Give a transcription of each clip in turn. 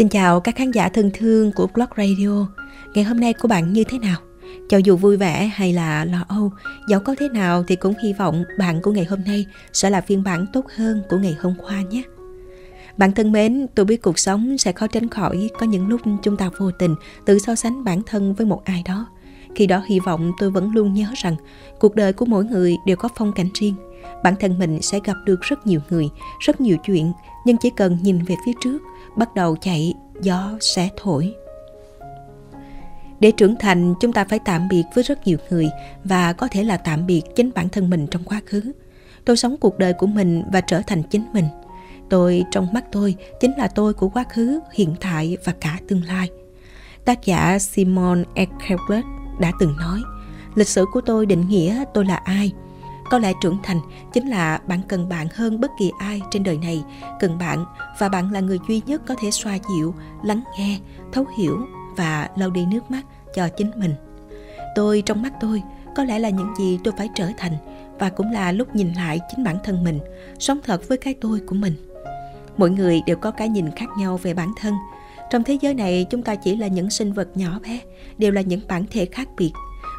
Xin chào các khán giả thân thương của Blog Radio. Ngày hôm nay của bạn như thế nào? Cho dù vui vẻ hay là lo âu, dẫu có thế nào thì cũng hy vọng bạn của ngày hôm nay sẽ là phiên bản tốt hơn của ngày hôm qua nhé. Bạn thân mến, tôi biết cuộc sống sẽ khó tránh khỏi có những lúc chúng ta vô tình tự so sánh bản thân với một ai đó. Khi đó hy vọng tôi vẫn luôn nhớ rằng cuộc đời của mỗi người đều có phong cảnh riêng. Bản thân mình sẽ gặp được rất nhiều người, rất nhiều chuyện, nhưng chỉ cần nhìn về phía trước, bắt đầu chạy, gió sẽ thổi. Để trưởng thành, chúng ta phải tạm biệt với rất nhiều người và có thể là tạm biệt chính bản thân mình trong quá khứ. Tôi sống cuộc đời của mình và trở thành chính mình. Tôi trong mắt tôi chính là tôi của quá khứ, hiện tại và cả tương lai. Tác giả Simon Eckhart đã từng nói, lịch sử của tôi định nghĩa tôi là ai. Có lẽ trưởng thành chính là bạn cần bạn hơn bất kỳ ai trên đời này, cần bạn và bạn là người duy nhất có thể xoa dịu, lắng nghe, thấu hiểu và lau đi nước mắt cho chính mình. Tôi trong mắt tôi có lẽ là những gì tôi phải trở thành và cũng là lúc nhìn lại chính bản thân mình, sống thật với cái tôi của mình. Mỗi người đều có cái nhìn khác nhau về bản thân. Trong thế giới này chúng ta chỉ là những sinh vật nhỏ bé, đều là những bản thể khác biệt.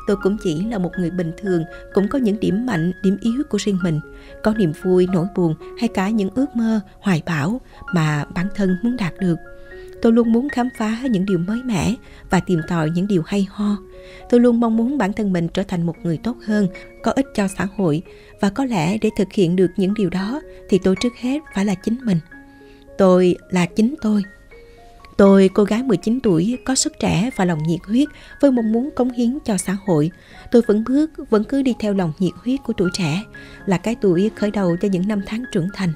Tôi cũng chỉ là một người bình thường, cũng có những điểm mạnh, điểm yếu của riêng mình, có niềm vui, nỗi buồn hay cả những ước mơ, hoài bão mà bản thân muốn đạt được. Tôi luôn muốn khám phá những điều mới mẻ và tìm tòi những điều hay ho. Tôi luôn mong muốn bản thân mình trở thành một người tốt hơn, có ích cho xã hội và có lẽ để thực hiện được những điều đó thì tôi trước hết phải là chính mình. Tôi là chính tôi. Tôi, cô gái 19 tuổi, có sức trẻ và lòng nhiệt huyết với mong muốn cống hiến cho xã hội. Tôi vẫn bước, vẫn cứ đi theo lòng nhiệt huyết của tuổi trẻ, là cái tuổi khởi đầu cho những năm tháng trưởng thành.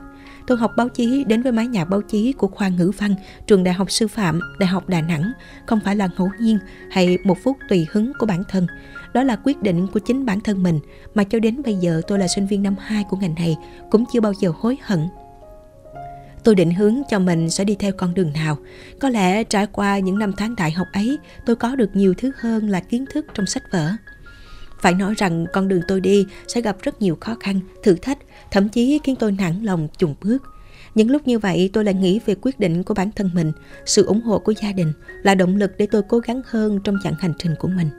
Tôi học báo chí đến với mái nhà báo chí của khoa ngữ văn, trường Đại học Sư phạm, Đại học Đà Nẵng, không phải là ngẫu nhiên hay một phút tùy hứng của bản thân. Đó là quyết định của chính bản thân mình mà cho đến bây giờ tôi là sinh viên năm 2 của ngành này cũng chưa bao giờ hối hận Tôi định hướng cho mình sẽ đi theo con đường nào. Có lẽ trải qua những năm tháng đại học ấy, tôi có được nhiều thứ hơn là kiến thức trong sách vở. Phải nói rằng con đường tôi đi sẽ gặp rất nhiều khó khăn, thử thách, thậm chí khiến tôi nản lòng chùng bước. Những lúc như vậy tôi lại nghĩ về quyết định của bản thân mình, sự ủng hộ của gia đình là động lực để tôi cố gắng hơn trong chặng hành trình của mình.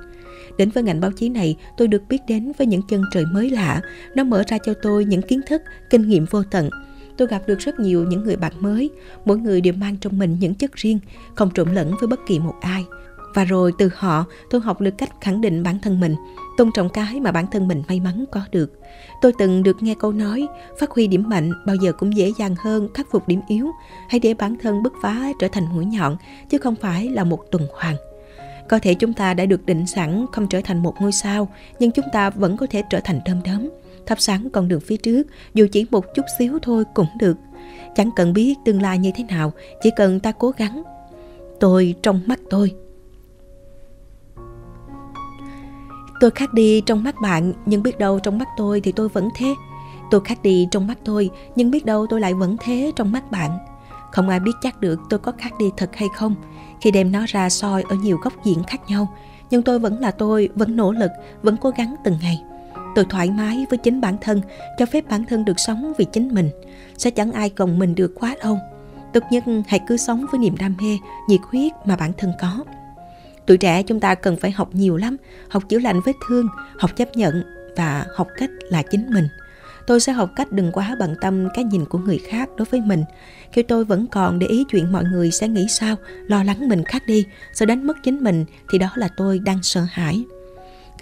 Đến với ngành báo chí này, tôi được biết đến với những chân trời mới lạ. Nó mở ra cho tôi những kiến thức, kinh nghiệm vô tận, tôi gặp được rất nhiều những người bạn mới, mỗi người đều mang trong mình những chất riêng, không trộn lẫn với bất kỳ một ai. Và rồi từ họ, tôi học được cách khẳng định bản thân mình, tôn trọng cái mà bản thân mình may mắn có được. Tôi từng được nghe câu nói, phát huy điểm mạnh bao giờ cũng dễ dàng hơn khắc phục điểm yếu, hãy để bản thân bứt phá trở thành mũi nhọn, chứ không phải là một tuần hoàn. Có thể chúng ta đã được định sẵn không trở thành một ngôi sao, nhưng chúng ta vẫn có thể trở thành đom đóm thắp sáng con đường phía trước, dù chỉ một chút xíu thôi cũng được. Chẳng cần biết tương lai như thế nào, chỉ cần ta cố gắng. Tôi trong mắt tôi. Tôi khác đi trong mắt bạn, nhưng biết đâu trong mắt tôi thì tôi vẫn thế. Tôi khác đi trong mắt tôi, nhưng biết đâu tôi lại vẫn thế trong mắt bạn. Không ai biết chắc được tôi có khác đi thật hay không. Khi đem nó ra soi ở nhiều góc diện khác nhau, nhưng tôi vẫn là tôi, vẫn nỗ lực, vẫn cố gắng từng ngày. Tôi thoải mái với chính bản thân, cho phép bản thân được sống vì chính mình. Sẽ chẳng ai gồng mình được quá đâu Tốt nhất hãy cứ sống với niềm đam mê, nhiệt huyết mà bản thân có. Tuổi trẻ chúng ta cần phải học nhiều lắm, học chữa lành vết thương, học chấp nhận và học cách là chính mình. Tôi sẽ học cách đừng quá bận tâm cái nhìn của người khác đối với mình. Khi tôi vẫn còn để ý chuyện mọi người sẽ nghĩ sao, lo lắng mình khác đi, sợ đánh mất chính mình thì đó là tôi đang sợ hãi.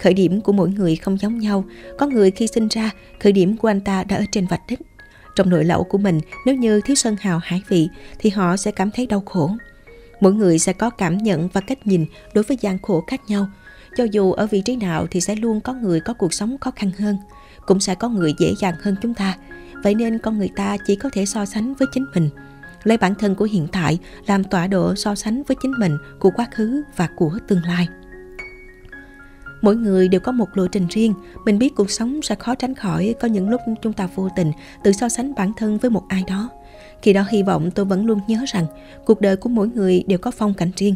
Khởi điểm của mỗi người không giống nhau, có người khi sinh ra, khởi điểm của anh ta đã ở trên vạch đích. Trong nội lậu của mình, nếu như thiếu sơn hào hải vị, thì họ sẽ cảm thấy đau khổ. Mỗi người sẽ có cảm nhận và cách nhìn đối với gian khổ khác nhau. Cho dù ở vị trí nào thì sẽ luôn có người có cuộc sống khó khăn hơn, cũng sẽ có người dễ dàng hơn chúng ta. Vậy nên con người ta chỉ có thể so sánh với chính mình, lấy bản thân của hiện tại làm tọa độ so sánh với chính mình của quá khứ và của tương lai. Mỗi người đều có một lộ trình riêng, mình biết cuộc sống sẽ khó tránh khỏi có những lúc chúng ta vô tình tự so sánh bản thân với một ai đó. Khi đó hy vọng tôi vẫn luôn nhớ rằng cuộc đời của mỗi người đều có phong cảnh riêng.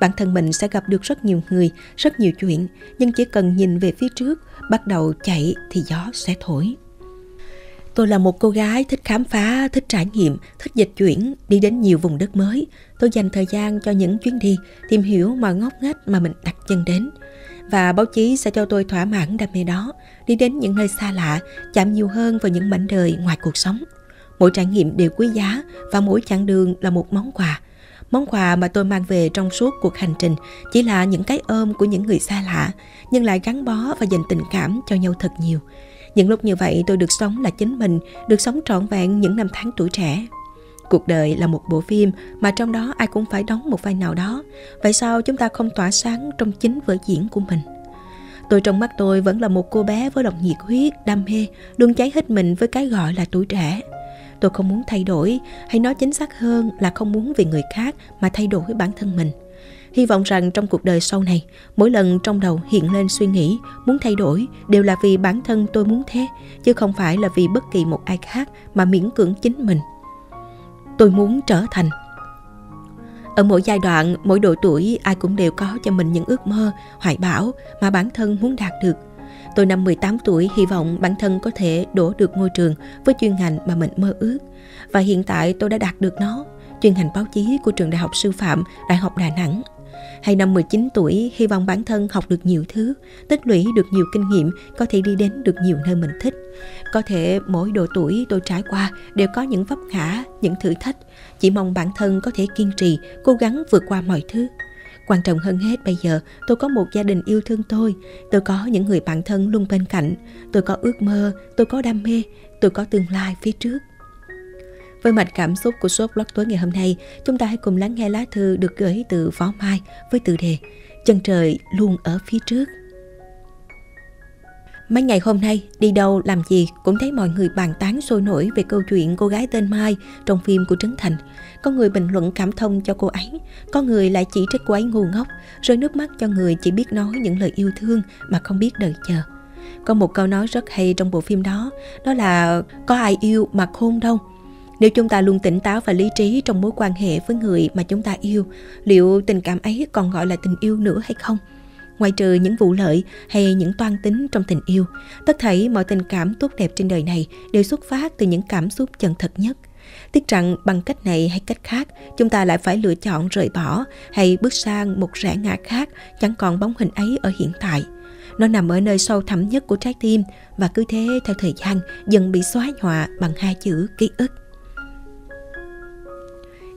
Bản thân mình sẽ gặp được rất nhiều người, rất nhiều chuyện, nhưng chỉ cần nhìn về phía trước, bắt đầu chạy thì gió sẽ thổi. Tôi là một cô gái thích khám phá, thích trải nghiệm, thích dịch chuyển, đi đến nhiều vùng đất mới. Tôi dành thời gian cho những chuyến đi, tìm hiểu mọi ngóc ngách mà mình đặt chân đến. Và báo chí sẽ cho tôi thỏa mãn đam mê đó, đi đến những nơi xa lạ, chạm nhiều hơn vào những mảnh đời ngoài cuộc sống. Mỗi trải nghiệm đều quý giá và mỗi chặng đường là một món quà. Món quà mà tôi mang về trong suốt cuộc hành trình chỉ là những cái ôm của những người xa lạ, nhưng lại gắn bó và dành tình cảm cho nhau thật nhiều. Những lúc như vậy tôi được sống là chính mình, được sống trọn vẹn những năm tháng tuổi trẻ. Cuộc đời là một bộ phim mà trong đó ai cũng phải đóng một vai nào đó. Vậy sao chúng ta không tỏa sáng trong chính vở diễn của mình? Tôi trong mắt tôi vẫn là một cô bé với lòng nhiệt huyết, đam mê, luôn cháy hết mình với cái gọi là tuổi trẻ. Tôi không muốn thay đổi, hay nói chính xác hơn là không muốn vì người khác mà thay đổi bản thân mình. Hy vọng rằng trong cuộc đời sau này, mỗi lần trong đầu hiện lên suy nghĩ muốn thay đổi đều là vì bản thân tôi muốn thế, chứ không phải là vì bất kỳ một ai khác mà miễn cưỡng chính mình. Tôi muốn trở thành ở mỗi giai đoạn, mỗi độ tuổi ai cũng đều có cho mình những ước mơ, hoài bão mà bản thân muốn đạt được. Tôi năm 18 tuổi hy vọng bản thân có thể đổ được ngôi trường với chuyên ngành mà mình mơ ước. Và hiện tại tôi đã đạt được nó, chuyên ngành báo chí của trường Đại học Sư phạm, Đại học Đà Nẵng. Hay năm 19 tuổi, hy vọng bản thân học được nhiều thứ, tích lũy được nhiều kinh nghiệm, có thể đi đến được nhiều nơi mình thích. Có thể mỗi độ tuổi tôi trải qua đều có những vấp ngã, những thử thách. Chỉ mong bản thân có thể kiên trì, cố gắng vượt qua mọi thứ. Quan trọng hơn hết bây giờ, tôi có một gia đình yêu thương tôi. Tôi có những người bạn thân luôn bên cạnh. Tôi có ước mơ, tôi có đam mê, tôi có tương lai phía trước. Với mạch cảm xúc của số blog tối ngày hôm nay, chúng ta hãy cùng lắng nghe lá thư được gửi từ Phó Mai với tựa đề Chân trời luôn ở phía trước. Mấy ngày hôm nay, đi đâu làm gì cũng thấy mọi người bàn tán sôi nổi về câu chuyện cô gái tên Mai trong phim của Trấn Thành. Có người bình luận cảm thông cho cô ấy, có người lại chỉ trích cô ấy ngu ngốc, rơi nước mắt cho người chỉ biết nói những lời yêu thương mà không biết đợi chờ. Có một câu nói rất hay trong bộ phim đó, đó là có ai yêu mà khôn đâu. Nếu chúng ta luôn tỉnh táo và lý trí trong mối quan hệ với người mà chúng ta yêu, liệu tình cảm ấy còn gọi là tình yêu nữa hay không? Ngoài trừ những vụ lợi hay những toan tính trong tình yêu, tất thảy mọi tình cảm tốt đẹp trên đời này đều xuất phát từ những cảm xúc chân thật nhất. Tiếc rằng bằng cách này hay cách khác, chúng ta lại phải lựa chọn rời bỏ hay bước sang một rẽ ngã khác, chẳng còn bóng hình ấy ở hiện tại. Nó nằm ở nơi sâu thẳm nhất của trái tim và cứ thế theo thời gian dần bị xóa nhòa bằng hai chữ ký ức.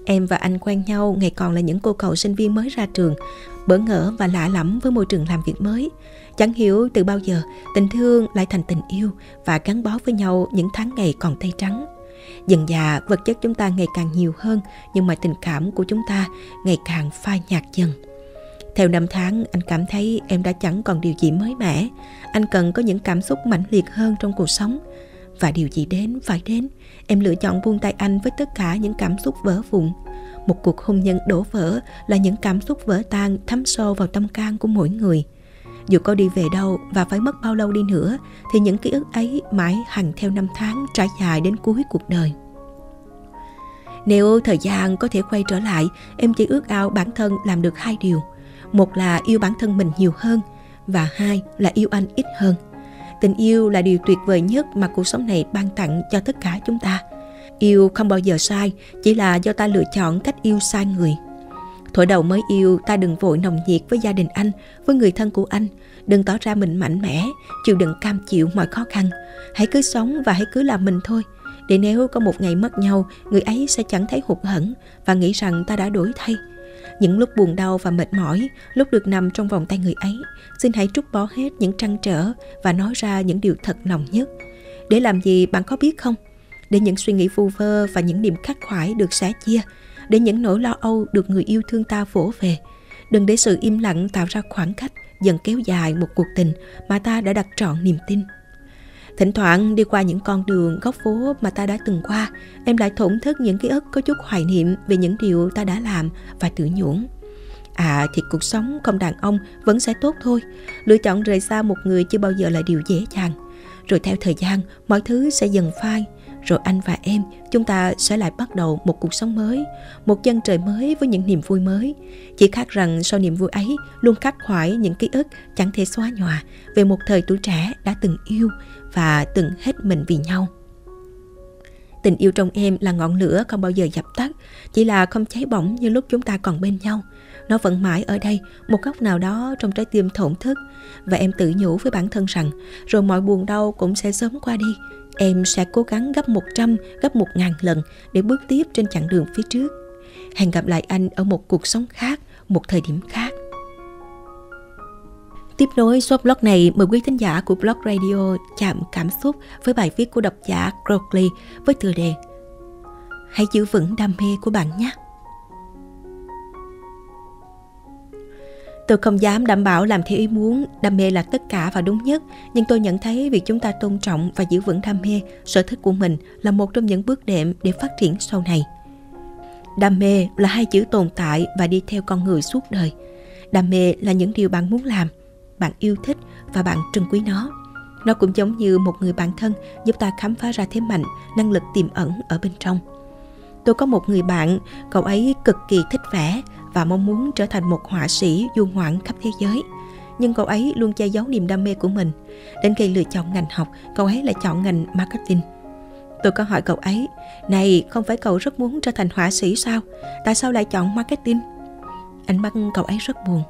Em và anh quen nhau ngày còn là những cô cậu sinh viên mới ra trường, bỡ ngỡ và lạ lẫm với môi trường làm việc mới. Chẳng hiểu từ bao giờ tình thương lại thành tình yêu và gắn bó với nhau những tháng ngày còn tay trắng. Dần dà vật chất chúng ta ngày càng nhiều hơn nhưng mà tình cảm của chúng ta ngày càng phai nhạt dần. Theo năm tháng, anh cảm thấy em đã chẳng còn điều gì mới mẻ. Anh cần có những cảm xúc mãnh liệt hơn trong cuộc sống. Và điều gì đến phải đến, em lựa chọn buông tay anh với tất cả những cảm xúc vỡ vụn. Một cuộc hôn nhân đổ vỡ là những cảm xúc vỡ tan thấm sâu vào tâm can của mỗi người. Dù có đi về đâu và phải mất bao lâu đi nữa thì những ký ức ấy mãi hằng theo năm tháng trải dài đến cuối cuộc đời. Nếu thời gian có thể quay trở lại, em chỉ ước ao bản thân làm được hai điều. Một là yêu bản thân mình nhiều hơn và hai là yêu anh ít hơn. Tình yêu là điều tuyệt vời nhất mà cuộc sống này ban tặng cho tất cả chúng ta. Yêu không bao giờ sai, chỉ là do ta lựa chọn cách yêu sai người. Thổi đầu mới yêu, ta đừng vội nồng nhiệt với gia đình anh, với người thân của anh. Đừng tỏ ra mình mạnh mẽ, chịu đựng cam chịu mọi khó khăn. Hãy cứ sống và hãy cứ làm mình thôi. Để nếu có một ngày mất nhau, người ấy sẽ chẳng thấy hụt hẫng và nghĩ rằng ta đã đổi thay. Những lúc buồn đau và mệt mỏi, lúc được nằm trong vòng tay người ấy, xin hãy trút bỏ hết những trăn trở và nói ra những điều thật lòng nhất. Để làm gì bạn có biết không? Để những suy nghĩ vu vơ và những niềm khắc khoải được xé chia, để những nỗi lo âu được người yêu thương ta vỗ về. Đừng để sự im lặng tạo ra khoảng cách dần kéo dài một cuộc tình mà ta đã đặt trọn niềm tin. Thỉnh thoảng đi qua những con đường, góc phố mà ta đã từng qua, em lại thổn thức những ký ức có chút hoài niệm về những điều ta đã làm và tự nhủ. À thì cuộc sống không đàn ông vẫn sẽ tốt thôi. Lựa chọn rời xa một người chưa bao giờ là điều dễ dàng. Rồi theo thời gian, mọi thứ sẽ dần phai. Rồi anh và em, chúng ta sẽ lại bắt đầu một cuộc sống mới, một chân trời mới với những niềm vui mới. Chỉ khác rằng sau niềm vui ấy luôn khắc khoải những ký ức chẳng thể xóa nhòa về một thời tuổi trẻ đã từng yêu và từng hết mình vì nhau. Tình yêu trong em là ngọn lửa không bao giờ dập tắt, chỉ là không cháy bỏng như lúc chúng ta còn bên nhau. Nó vẫn mãi ở đây, một góc nào đó trong trái tim thổn thức. Và em tự nhủ với bản thân rằng, rồi mọi buồn đau cũng sẽ sớm qua đi. Em sẽ cố gắng gấp 100, gấp 1000 lần để bước tiếp trên chặng đường phía trước. Hẹn gặp lại anh ở một cuộc sống khác, một thời điểm khác. Tiếp nối số blog này, mời quý thính giả của blog radio chạm cảm xúc với bài viết của độc giả Crockley với tựa đề Hãy giữ vững đam mê của bạn nhé. Tôi không dám đảm bảo làm theo ý muốn, đam mê là tất cả và đúng nhất, nhưng tôi nhận thấy việc chúng ta tôn trọng và giữ vững đam mê, sở thích của mình là một trong những bước đệm để phát triển sau này. Đam mê là hai chữ tồn tại và đi theo con người suốt đời. Đam mê là những điều bạn muốn làm, bạn yêu thích và bạn trân quý nó. Nó cũng giống như một người bạn thân giúp ta khám phá ra thế mạnh, năng lực tiềm ẩn ở bên trong. Tôi có một người bạn, cậu ấy cực kỳ thích vẽ và mong muốn trở thành một họa sĩ du ngoạn khắp thế giới. Nhưng cậu ấy luôn che giấu niềm đam mê của mình. Đến khi lựa chọn ngành học, cậu ấy lại chọn ngành marketing. Tôi có hỏi cậu ấy, này không phải cậu rất muốn trở thành họa sĩ sao? Tại sao lại chọn marketing? Ánh mắt cậu ấy rất buồn.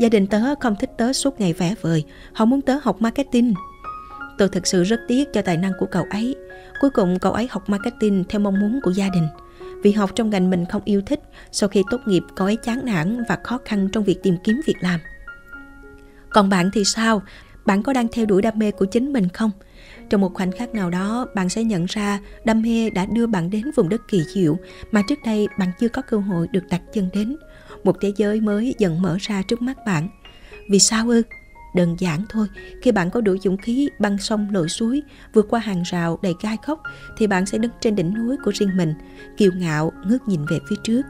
Gia đình tớ không thích tớ suốt ngày vẽ vời, họ muốn tớ học marketing. Tôi thực sự rất tiếc cho tài năng của cậu ấy. Cuối cùng cậu ấy học marketing theo mong muốn của gia đình. Vì học trong ngành mình không yêu thích, sau khi tốt nghiệp có ấy chán nản và khó khăn trong việc tìm kiếm việc làm. Còn bạn thì sao? Bạn có đang theo đuổi đam mê của chính mình không? Trong một khoảnh khắc nào đó, bạn sẽ nhận ra đam mê đã đưa bạn đến vùng đất kỳ diệu mà trước đây bạn chưa có cơ hội được đặt chân đến. Một thế giới mới dần mở ra trước mắt bạn. Vì sao ư? Đơn giản thôi, khi bạn có đủ dũng khí băng sông lội suối, vượt qua hàng rào đầy gai góc thì bạn sẽ đứng trên đỉnh núi của riêng mình, kiêu ngạo ngước nhìn về phía trước.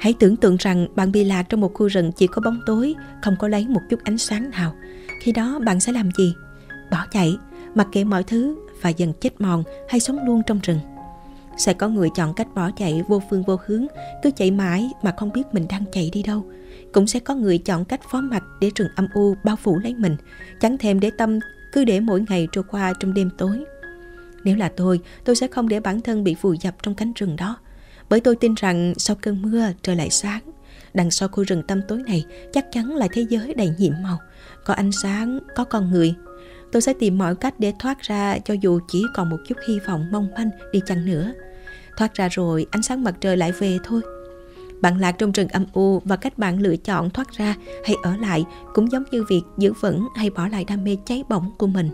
Hãy tưởng tượng rằng bạn bị lạc trong một khu rừng chỉ có bóng tối, không có lấy một chút ánh sáng nào. Khi đó bạn sẽ làm gì? Bỏ chạy, mặc kệ mọi thứ và dần chết mòn hay sống luôn trong rừng. Sẽ có người chọn cách bỏ chạy vô phương vô hướng, cứ chạy mãi mà không biết mình đang chạy đi đâu. Cũng sẽ có người chọn cách phó mặt để rừng âm u bao phủ lấy mình, chẳng thèm để tâm cứ để mỗi ngày trôi qua trong đêm tối. Nếu là tôi, tôi sẽ không để bản thân bị vùi dập trong cánh rừng đó. Bởi tôi tin rằng sau cơn mưa trời lại sáng. Đằng sau khu rừng tăm tối này chắc chắn là thế giới đầy nhiệm màu. Có ánh sáng, có con người. Tôi sẽ tìm mọi cách để thoát ra cho dù chỉ còn một chút hy vọng mong manh đi chăng nữa. Thoát ra rồi ánh sáng mặt trời lại về thôi. Bạn lạc trong rừng âm u và cách bạn lựa chọn thoát ra hay ở lại cũng giống như việc giữ vững hay bỏ lại đam mê cháy bỏng của mình.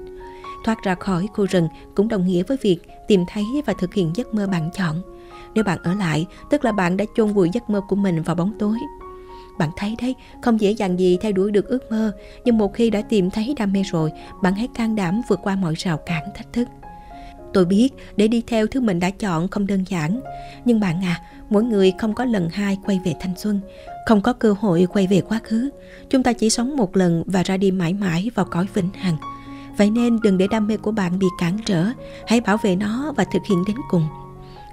Thoát ra khỏi khu rừng cũng đồng nghĩa với việc tìm thấy và thực hiện giấc mơ bạn chọn. Nếu bạn ở lại, tức là bạn đã chôn vùi giấc mơ của mình vào bóng tối. Bạn thấy đấy, không dễ dàng gì theo đuổi được ước mơ, nhưng một khi đã tìm thấy đam mê rồi, bạn hãy can đảm vượt qua mọi rào cản thách thức. Tôi biết để đi theo thứ mình đã chọn không đơn giản, nhưng bạn à, mỗi người không có lần hai quay về thanh xuân, không có cơ hội quay về quá khứ. Chúng ta chỉ sống một lần và ra đi mãi mãi vào cõi vĩnh hằng. Vậy nên đừng để đam mê của bạn bị cản trở, hãy bảo vệ nó và thực hiện đến cùng.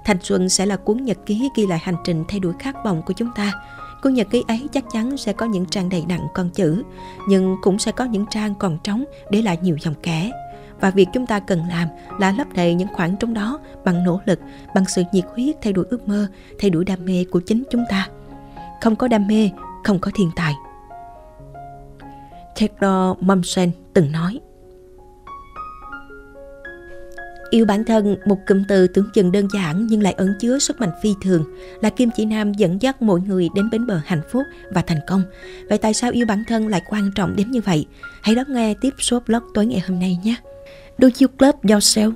Thanh xuân sẽ là cuốn nhật ký ghi lại hành trình thay đổi khát vọng của chúng ta. Cuốn nhật ký ấy chắc chắn sẽ có những trang đầy nặng con chữ, nhưng cũng sẽ có những trang còn trống để lại nhiều dòng kẻ. Và việc chúng ta cần làm là lấp đầy những khoảng trống đó bằng nỗ lực, bằng sự nhiệt huyết thay đổi ước mơ, thay đổi đam mê của chính chúng ta. Không có đam mê, không có thiên tài. Theodore Mommsen từng nói Yêu bản thân, một cụm từ tưởng chừng đơn giản nhưng lại ẩn chứa sức mạnh phi thường, là kim chỉ nam dẫn dắt mọi người đến bến bờ hạnh phúc và thành công. Vậy tại sao yêu bản thân lại quan trọng đến như vậy? Hãy đón nghe tiếp số blog tối ngày hôm nay nhé đôi chiêu club yourself?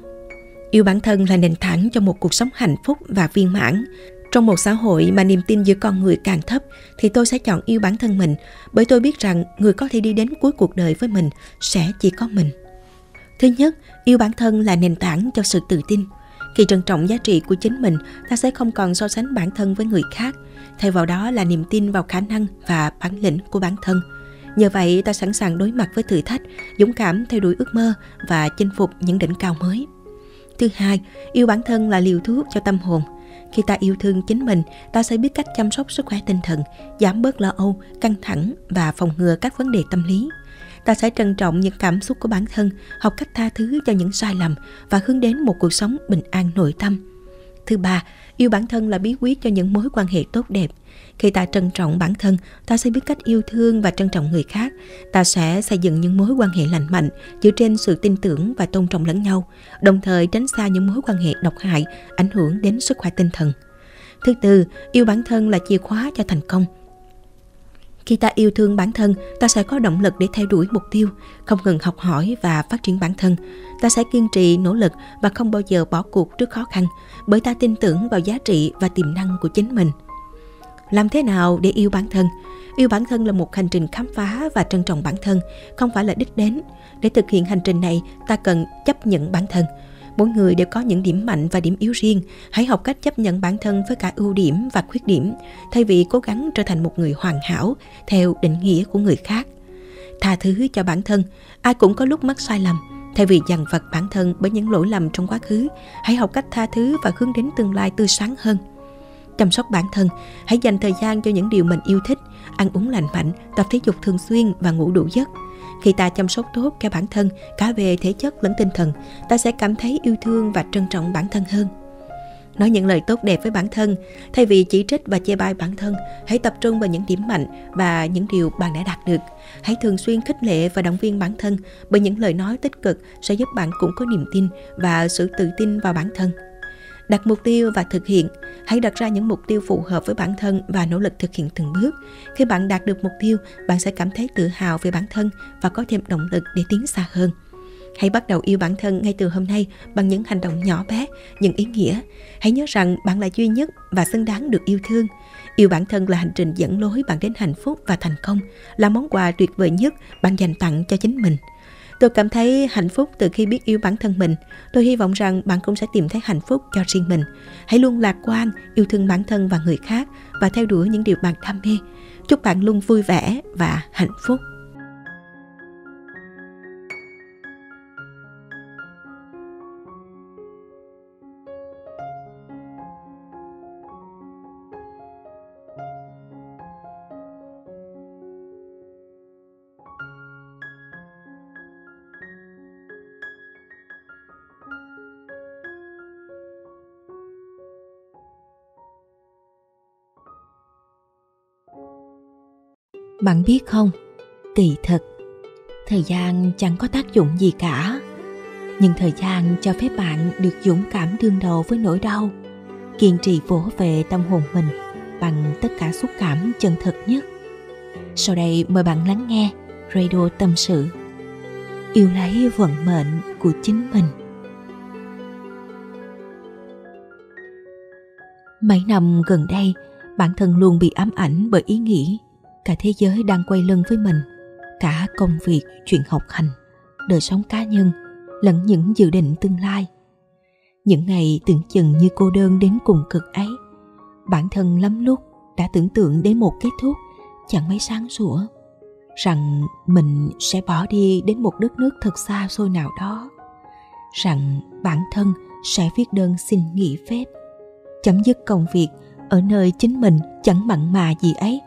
Yêu bản thân là nền tảng cho một cuộc sống hạnh phúc và viên mãn. Trong một xã hội mà niềm tin giữa con người càng thấp thì tôi sẽ chọn yêu bản thân mình bởi tôi biết rằng người có thể đi đến cuối cuộc đời với mình sẽ chỉ có mình. Thứ nhất, yêu bản thân là nền tảng cho sự tự tin. Khi trân trọng giá trị của chính mình, ta sẽ không còn so sánh bản thân với người khác. Thay vào đó là niềm tin vào khả năng và bản lĩnh của bản thân. Nhờ vậy, ta sẵn sàng đối mặt với thử thách, dũng cảm theo đuổi ước mơ và chinh phục những đỉnh cao mới. Thứ hai, yêu bản thân là liều thuốc cho tâm hồn. Khi ta yêu thương chính mình, ta sẽ biết cách chăm sóc sức khỏe tinh thần, giảm bớt lo âu, căng thẳng và phòng ngừa các vấn đề tâm lý ta sẽ trân trọng những cảm xúc của bản thân, học cách tha thứ cho những sai lầm và hướng đến một cuộc sống bình an nội tâm. Thứ ba, yêu bản thân là bí quyết cho những mối quan hệ tốt đẹp. Khi ta trân trọng bản thân, ta sẽ biết cách yêu thương và trân trọng người khác. Ta sẽ xây dựng những mối quan hệ lành mạnh dựa trên sự tin tưởng và tôn trọng lẫn nhau, đồng thời tránh xa những mối quan hệ độc hại, ảnh hưởng đến sức khỏe tinh thần. Thứ tư, yêu bản thân là chìa khóa cho thành công. Khi ta yêu thương bản thân, ta sẽ có động lực để theo đuổi mục tiêu, không ngừng học hỏi và phát triển bản thân. Ta sẽ kiên trì, nỗ lực và không bao giờ bỏ cuộc trước khó khăn, bởi ta tin tưởng vào giá trị và tiềm năng của chính mình. Làm thế nào để yêu bản thân? Yêu bản thân là một hành trình khám phá và trân trọng bản thân, không phải là đích đến. Để thực hiện hành trình này, ta cần chấp nhận bản thân. Mỗi người đều có những điểm mạnh và điểm yếu riêng. Hãy học cách chấp nhận bản thân với cả ưu điểm và khuyết điểm, thay vì cố gắng trở thành một người hoàn hảo theo định nghĩa của người khác. Tha thứ cho bản thân, ai cũng có lúc mắc sai lầm. Thay vì dằn vặt bản thân bởi những lỗi lầm trong quá khứ, hãy học cách tha thứ và hướng đến tương lai tươi sáng hơn chăm sóc bản thân, hãy dành thời gian cho những điều mình yêu thích, ăn uống lành mạnh, tập thể dục thường xuyên và ngủ đủ giấc. Khi ta chăm sóc tốt cho bản thân, cả về thể chất lẫn tinh thần, ta sẽ cảm thấy yêu thương và trân trọng bản thân hơn. Nói những lời tốt đẹp với bản thân, thay vì chỉ trích và chê bai bản thân, hãy tập trung vào những điểm mạnh và những điều bạn đã đạt được. Hãy thường xuyên khích lệ và động viên bản thân bởi những lời nói tích cực sẽ giúp bạn cũng có niềm tin và sự tự tin vào bản thân. Đặt mục tiêu và thực hiện. Hãy đặt ra những mục tiêu phù hợp với bản thân và nỗ lực thực hiện từng bước. Khi bạn đạt được mục tiêu, bạn sẽ cảm thấy tự hào về bản thân và có thêm động lực để tiến xa hơn. Hãy bắt đầu yêu bản thân ngay từ hôm nay bằng những hành động nhỏ bé, những ý nghĩa. Hãy nhớ rằng bạn là duy nhất và xứng đáng được yêu thương. Yêu bản thân là hành trình dẫn lối bạn đến hạnh phúc và thành công, là món quà tuyệt vời nhất bạn dành tặng cho chính mình. Tôi cảm thấy hạnh phúc từ khi biết yêu bản thân mình. Tôi hy vọng rằng bạn cũng sẽ tìm thấy hạnh phúc cho riêng mình. Hãy luôn lạc quan, yêu thương bản thân và người khác và theo đuổi những điều bạn đam mê. Chúc bạn luôn vui vẻ và hạnh phúc. Bạn biết không, kỳ thực, thời gian chẳng có tác dụng gì cả. Nhưng thời gian cho phép bạn được dũng cảm đương đầu với nỗi đau, kiên trì vỗ về tâm hồn mình bằng tất cả xúc cảm chân thật nhất. Sau đây mời bạn lắng nghe Radio Tâm Sự Yêu lấy vận mệnh của chính mình Mấy năm gần đây, bản thân luôn bị ám ảnh bởi ý nghĩ cả thế giới đang quay lưng với mình, cả công việc, chuyện học hành, đời sống cá nhân lẫn những dự định tương lai. Những ngày tưởng chừng như cô đơn đến cùng cực ấy, bản thân lắm lúc đã tưởng tượng đến một kết thúc chẳng mấy sáng sủa, rằng mình sẽ bỏ đi đến một đất nước thật xa xôi nào đó, rằng bản thân sẽ viết đơn xin nghỉ phép, chấm dứt công việc ở nơi chính mình chẳng mặn mà gì ấy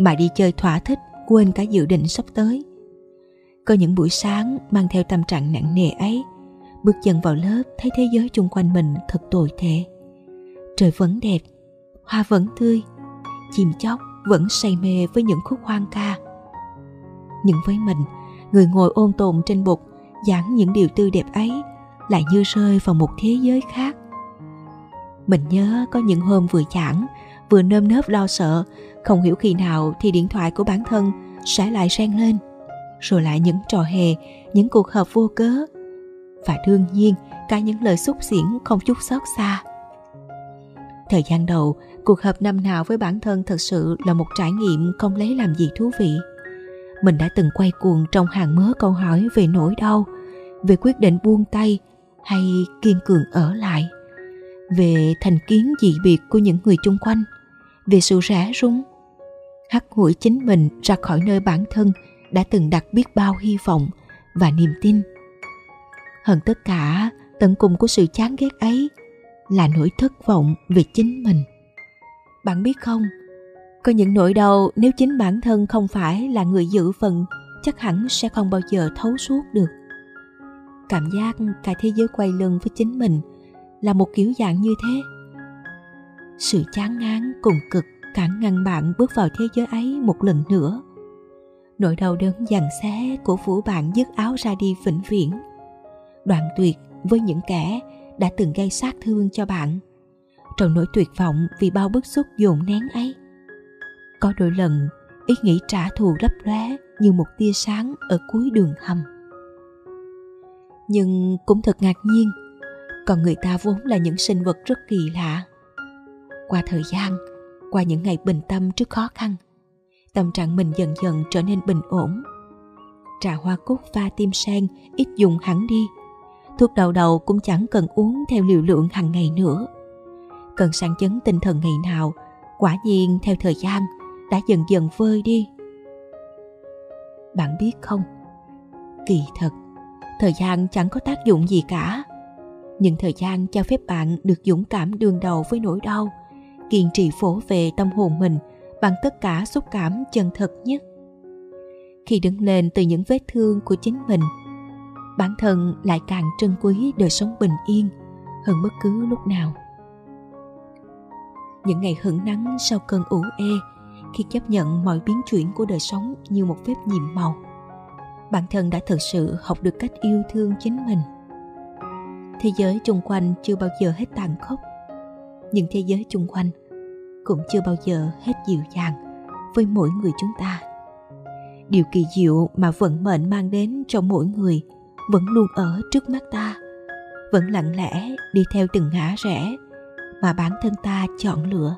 mà đi chơi thỏa thích, quên cả dự định sắp tới. Có những buổi sáng mang theo tâm trạng nặng nề ấy, bước chân vào lớp thấy thế giới chung quanh mình thật tồi tệ. Trời vẫn đẹp, hoa vẫn tươi, chim chóc vẫn say mê với những khúc hoang ca. Nhưng với mình, người ngồi ôn tồn trên bục giảng những điều tươi đẹp ấy lại như rơi vào một thế giới khác. Mình nhớ có những hôm vừa giảng, vừa nơm nớp lo sợ không hiểu khi nào thì điện thoại của bản thân sẽ lại reng lên, rồi lại những trò hề, những cuộc họp vô cớ. Và đương nhiên, cả những lời xúc xỉn không chút xót xa. Thời gian đầu, cuộc họp năm nào với bản thân thật sự là một trải nghiệm không lấy làm gì thú vị. Mình đã từng quay cuồng trong hàng mớ câu hỏi về nỗi đau, về quyết định buông tay hay kiên cường ở lại, về thành kiến dị biệt của những người chung quanh, về sự rã rung hắt hủi chính mình ra khỏi nơi bản thân đã từng đặt biết bao hy vọng và niềm tin. Hơn tất cả, tận cùng của sự chán ghét ấy là nỗi thất vọng về chính mình. Bạn biết không, có những nỗi đau nếu chính bản thân không phải là người giữ phần, chắc hẳn sẽ không bao giờ thấu suốt được. Cảm giác cả thế giới quay lưng với chính mình là một kiểu dạng như thế. Sự chán ngán cùng cực cản ngăn bạn bước vào thế giới ấy một lần nữa. Nỗi đau đớn giằng xé của phủ bạn dứt áo ra đi vĩnh viễn. Đoạn tuyệt với những kẻ đã từng gây sát thương cho bạn. Trong nỗi tuyệt vọng vì bao bức xúc dồn nén ấy, có đôi lần ý nghĩ trả thù lấp lóe như một tia sáng ở cuối đường hầm. Nhưng cũng thật ngạc nhiên, còn người ta vốn là những sinh vật rất kỳ lạ. Qua thời gian qua những ngày bình tâm trước khó khăn. Tâm trạng mình dần dần trở nên bình ổn. Trà hoa cúc pha tim sen, ít dùng hẳn đi. Thuốc đầu đầu cũng chẳng cần uống theo liều lượng hàng ngày nữa. Cần sang chấn tinh thần ngày nào, quả nhiên theo thời gian, đã dần dần vơi đi. Bạn biết không? Kỳ thật, thời gian chẳng có tác dụng gì cả. Nhưng thời gian cho phép bạn được dũng cảm đương đầu với nỗi đau kiên trì phổ về tâm hồn mình bằng tất cả xúc cảm chân thật nhất. Khi đứng lên từ những vết thương của chính mình, bản thân lại càng trân quý đời sống bình yên hơn bất cứ lúc nào. Những ngày hửng nắng sau cơn ủ ê, khi chấp nhận mọi biến chuyển của đời sống như một phép nhiệm màu, bản thân đã thực sự học được cách yêu thương chính mình. Thế giới xung quanh chưa bao giờ hết tàn khốc, nhưng thế giới xung quanh cũng chưa bao giờ hết dịu dàng với mỗi người chúng ta. Điều kỳ diệu mà vận mệnh mang đến cho mỗi người vẫn luôn ở trước mắt ta, vẫn lặng lẽ đi theo từng ngã rẽ mà bản thân ta chọn lựa.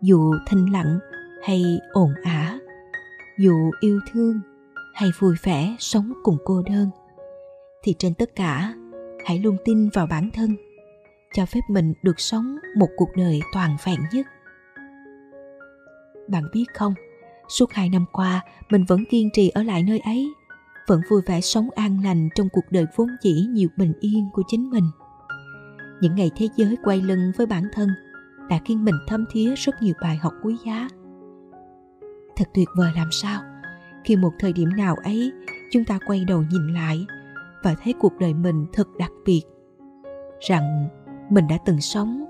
Dù thanh lặng hay ồn ả, dù yêu thương hay vui vẻ sống cùng cô đơn, thì trên tất cả, hãy luôn tin vào bản thân cho phép mình được sống một cuộc đời toàn vẹn nhất. Bạn biết không, suốt hai năm qua, mình vẫn kiên trì ở lại nơi ấy, vẫn vui vẻ sống an lành trong cuộc đời vốn dĩ nhiều bình yên của chính mình. Những ngày thế giới quay lưng với bản thân đã khiến mình thấm thía rất nhiều bài học quý giá. Thật tuyệt vời làm sao, khi một thời điểm nào ấy, chúng ta quay đầu nhìn lại và thấy cuộc đời mình thật đặc biệt, rằng mình đã từng sống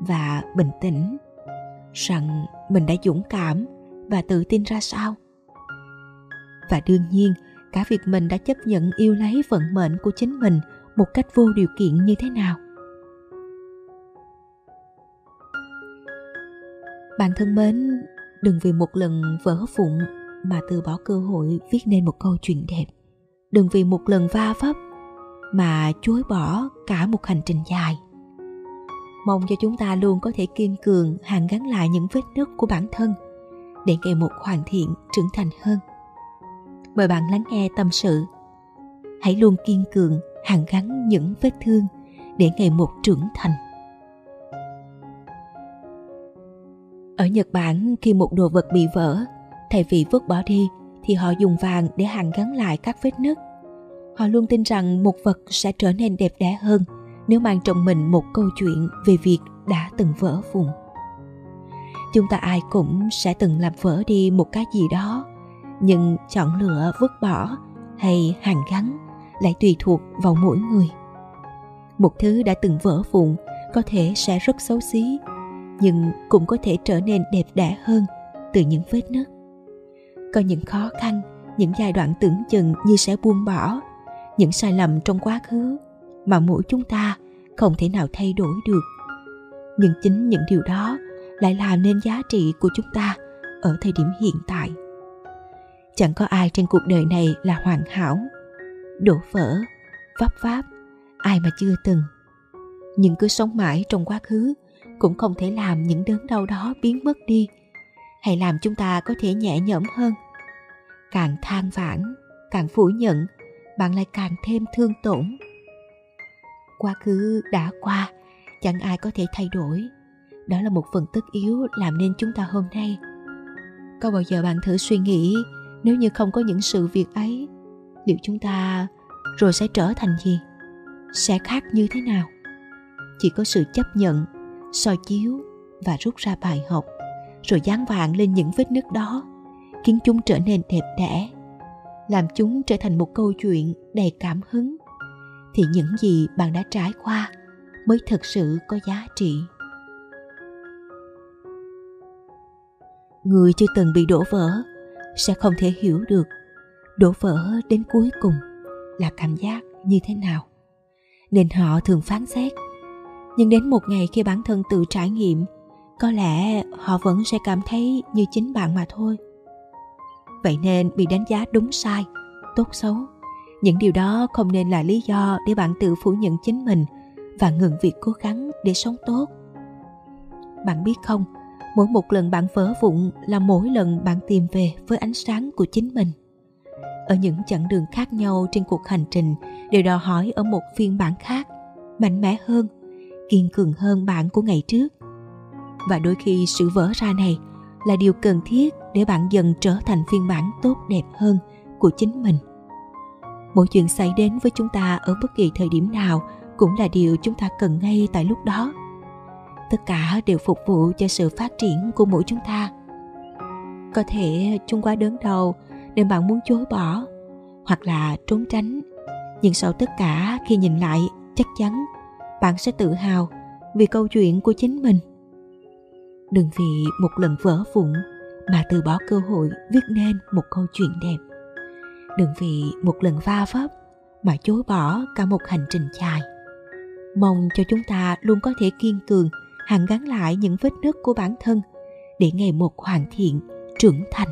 và bình tĩnh rằng mình đã dũng cảm và tự tin ra sao. Và đương nhiên, cả việc mình đã chấp nhận yêu lấy vận mệnh của chính mình một cách vô điều kiện như thế nào. Bạn thân mến, đừng vì một lần vỡ vụn mà từ bỏ cơ hội viết nên một câu chuyện đẹp. Đừng vì một lần va vấp mà chối bỏ cả một hành trình dài mong cho chúng ta luôn có thể kiên cường, hàn gắn lại những vết nứt của bản thân, để ngày một hoàn thiện, trưởng thành hơn. Mời bạn lắng nghe tâm sự. Hãy luôn kiên cường, hàn gắn những vết thương, để ngày một trưởng thành. Ở nhật bản, khi một đồ vật bị vỡ, thay vì vứt bỏ đi, thì họ dùng vàng để hàn gắn lại các vết nứt. Họ luôn tin rằng một vật sẽ trở nên đẹp đẽ hơn nếu mang trong mình một câu chuyện về việc đã từng vỡ vụn chúng ta ai cũng sẽ từng làm vỡ đi một cái gì đó, nhưng chọn lựa vứt bỏ hay hàn gắn lại tùy thuộc vào mỗi người. Một thứ đã từng vỡ vụn có thể sẽ rất xấu xí, nhưng cũng có thể trở nên đẹp đẽ hơn từ những vết nứt. Có những khó khăn, những giai đoạn tưởng chừng như sẽ buông bỏ, những sai lầm trong quá khứ mà mỗi chúng ta không thể nào thay đổi được. Nhưng chính những điều đó lại làm nên giá trị của chúng ta ở thời điểm hiện tại. Chẳng có ai trên cuộc đời này là hoàn hảo, đổ vỡ, vấp váp, ai mà chưa từng. Nhưng cứ sống mãi trong quá khứ cũng không thể làm những đớn đau đó biến mất đi, hay làm chúng ta có thể nhẹ nhõm hơn. Càng than vãn, càng phủ nhận, bạn lại càng thêm thương tổn quá khứ đã qua, chẳng ai có thể thay đổi. Đó là một phần tất yếu làm nên chúng ta hôm nay. Có bao giờ bạn thử suy nghĩ, nếu như không có những sự việc ấy, liệu chúng ta rồi sẽ trở thành gì? Sẽ khác như thế nào? Chỉ có sự chấp nhận, soi chiếu và rút ra bài học, rồi dán vàng lên những vết nứt đó, khiến chúng trở nên đẹp đẽ, làm chúng trở thành một câu chuyện đầy cảm hứng thì những gì bạn đã trải qua mới thực sự có giá trị. Người chưa từng bị đổ vỡ sẽ không thể hiểu được đổ vỡ đến cuối cùng là cảm giác như thế nào. Nên họ thường phán xét. Nhưng đến một ngày khi bản thân tự trải nghiệm, có lẽ họ vẫn sẽ cảm thấy như chính bạn mà thôi. Vậy nên bị đánh giá đúng sai, tốt xấu những điều đó không nên là lý do để bạn tự phủ nhận chính mình và ngừng việc cố gắng để sống tốt. Bạn biết không, mỗi một lần bạn vỡ vụn là mỗi lần bạn tìm về với ánh sáng của chính mình. Ở những chặng đường khác nhau trên cuộc hành trình đều đòi hỏi ở một phiên bản khác, mạnh mẽ hơn, kiên cường hơn bạn của ngày trước. Và đôi khi sự vỡ ra này là điều cần thiết để bạn dần trở thành phiên bản tốt đẹp hơn của chính mình mỗi chuyện xảy đến với chúng ta ở bất kỳ thời điểm nào cũng là điều chúng ta cần ngay tại lúc đó. Tất cả đều phục vụ cho sự phát triển của mỗi chúng ta. Có thể chúng quá đớn đau nên bạn muốn chối bỏ hoặc là trốn tránh. Nhưng sau tất cả, khi nhìn lại, chắc chắn bạn sẽ tự hào vì câu chuyện của chính mình. Đừng vì một lần vỡ vụn mà từ bỏ cơ hội viết nên một câu chuyện đẹp đừng vì một lần va vấp mà chối bỏ cả một hành trình dài mong cho chúng ta luôn có thể kiên cường hàn gắn lại những vết nứt của bản thân để ngày một hoàn thiện trưởng thành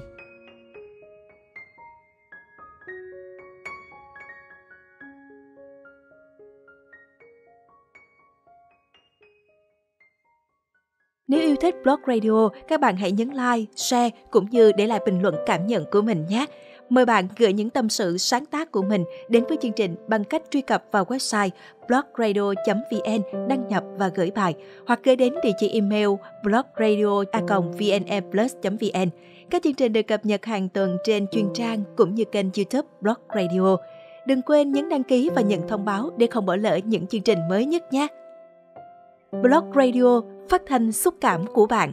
Nếu yêu thích Blog Radio, các bạn hãy nhấn like, share cũng như để lại bình luận cảm nhận của mình nhé. Mời bạn gửi những tâm sự sáng tác của mình đến với chương trình bằng cách truy cập vào website blogradio.vn, đăng nhập và gửi bài hoặc gửi đến địa chỉ email blogradio.vnplus.vn. Các chương trình được cập nhật hàng tuần trên chuyên trang cũng như kênh YouTube Blog Radio. Đừng quên nhấn đăng ký và nhận thông báo để không bỏ lỡ những chương trình mới nhất nhé. Blog Radio phát thanh xúc cảm của bạn.